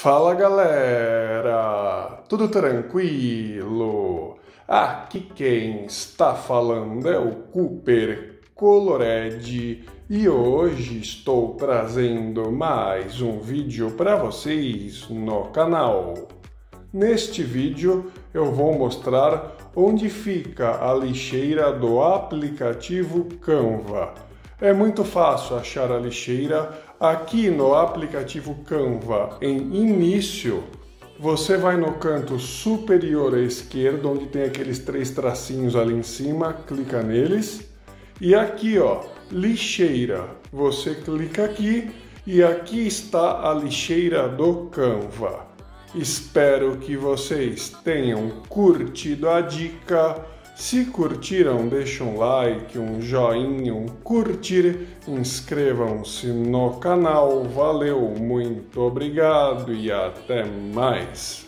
Fala galera, tudo tranquilo? Aqui quem está falando é o Cooper Colored e hoje estou trazendo mais um vídeo para vocês no canal. Neste vídeo eu vou mostrar onde fica a lixeira do aplicativo Canva. É muito fácil achar a lixeira aqui no aplicativo Canva em início. Você vai no canto superior à esquerda, onde tem aqueles três tracinhos ali em cima, clica neles. E aqui, ó, lixeira. Você clica aqui e aqui está a lixeira do Canva. Espero que vocês tenham curtido a dica. Se curtiram, deixem um like, um joinha, um curtir, inscrevam-se no canal. Valeu, muito obrigado e até mais.